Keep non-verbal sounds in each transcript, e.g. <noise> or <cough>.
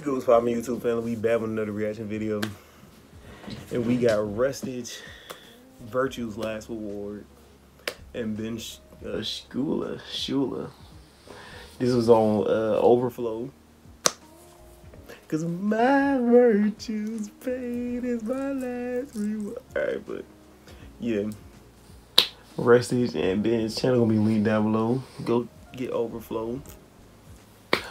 what's poppin' YouTube family? We back with another reaction video. And we got Rustage, Virtue's Last Reward, and Ben Sh- uh, Shula. Shula. This was on uh, Overflow. Cause my virtues paid is my last reward. Alright, but yeah. Rustage and Ben's channel gonna be linked down below. Go get Overflow.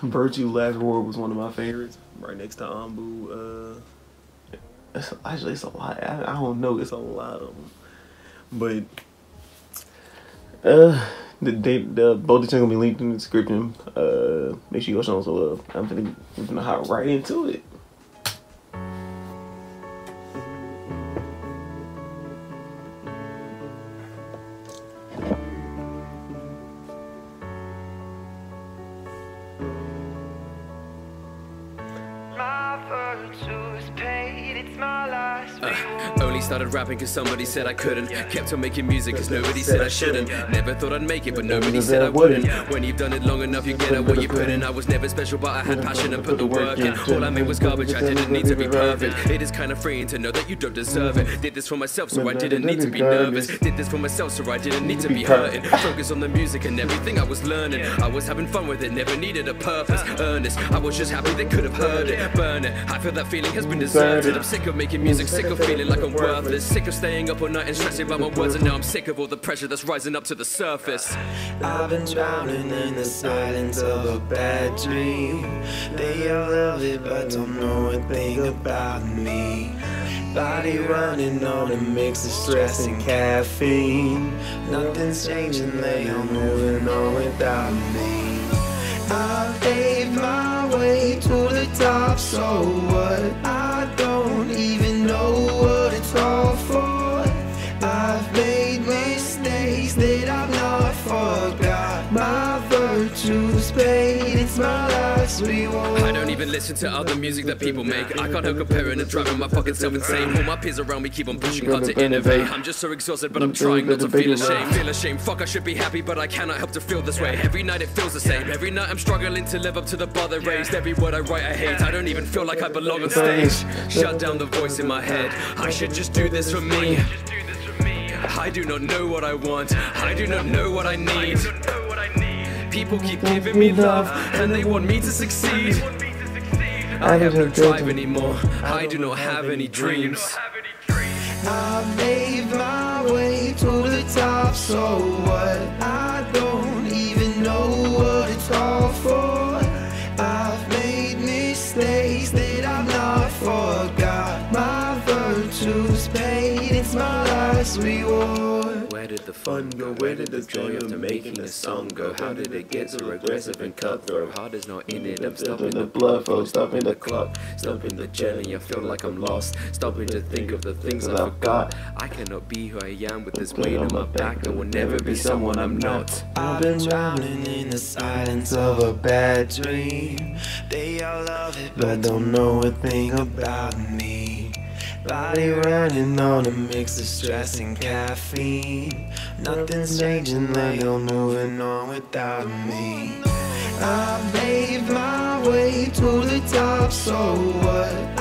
<laughs> Virtue Last Reward was one of my favorites. Right next to Ambu. Uh, it's, actually, it's a lot. I, I don't know. It's a lot of them. But uh, the date, the both the channel gonna be linked in the description. Uh, make sure you go show some love. I'm gonna, I'm gonna hop right into it. Uh, only started rapping cause somebody said I couldn't. Kept on making music cause nobody said I shouldn't. Never thought I'd make it, but nobody said I wouldn't. When you've done it long enough, you get out what you put in. I was never special, but I had passion and put the work in. All I made was garbage, I didn't need to be perfect. It is kinda freeing to know that you don't deserve it. Did this for myself, so I didn't need to be nervous. Did this for myself, so I didn't need to be hurting. Focus on the music and everything I was learning. I was having fun with it, never needed a purpose. Earnest, I was just happy they could have heard it. Burn it, I feel that feeling has been deserted. I'm sick of making music, sick of feeling like I'm worthless. Sick of staying up all night and stressing about my words, and now I'm sick of all the pressure that's rising up to the surface. I've been drowning in the silence of a bad dream. They all love it, but don't know a thing about me. Body running on a mix of stress and caffeine. Nothing's changing, they are moving on without me. I paved my way to the top, so what? I My virtues paid, it's my reward. I don't even listen to other music that people make. I can't help comparing and driving my fucking self insane. All my peers around me keep on pushing hard to innovate. I'm just so exhausted, but I'm trying not to feel ashamed. Feel ashamed, fuck, I should be happy, but I cannot help to feel this way. Every night it feels the same. Every night I'm struggling to live up to the bar they raised. Every word I write, I hate. I don't even feel like I belong on stage. Shut down the voice in my head. I should just do this for me. I do not know what I want. I do not know what I need. People keep giving me love and they want me to succeed. I have no drive anymore. I do not have any dreams. I made my way to the top, so what? I don't even know what it's all for. I've made mistakes that I've not forgot. My virtues Where did the fun go? Where did the joy of making a song go? How did it get so aggressive and cutthroat? Heart is not in it. I'm stopping the blood oh, flow, stopping the clock, stopping the journey. I feel like I'm lost, stopping to think of the things I forgot. I cannot be who I am with this weight on my back. I will never be someone I'm not. I've been drowning in the silence of a bad dream. They all love it, but don't know a thing about me. Body running on a mix of stress and caffeine. Nothing's changing, they all moving on without me. I made my way to the top, so what?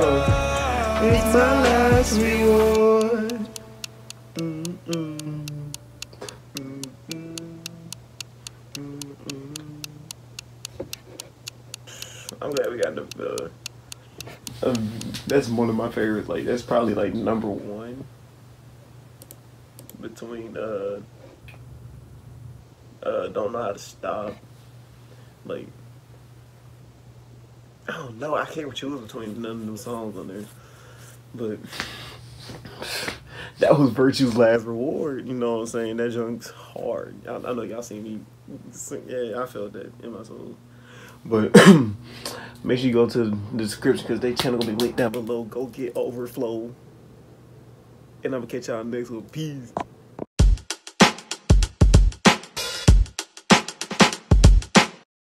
It's my last reward. I'm glad we got the. Uh, um, that's one of my favorites. Like that's probably like number one between uh, uh, don't know how to stop. Like Oh, I don't know. I can't choose between none of them songs on there, but that was Virtue's last reward. You know what I'm saying? That junk's hard. I, I know y'all seen me. Sing, yeah, I felt that in my soul. But <clears throat> Make sure you go to the description because they channel gonna be linked down below. Go get overflow. And I'm gonna catch y'all next one. Peace.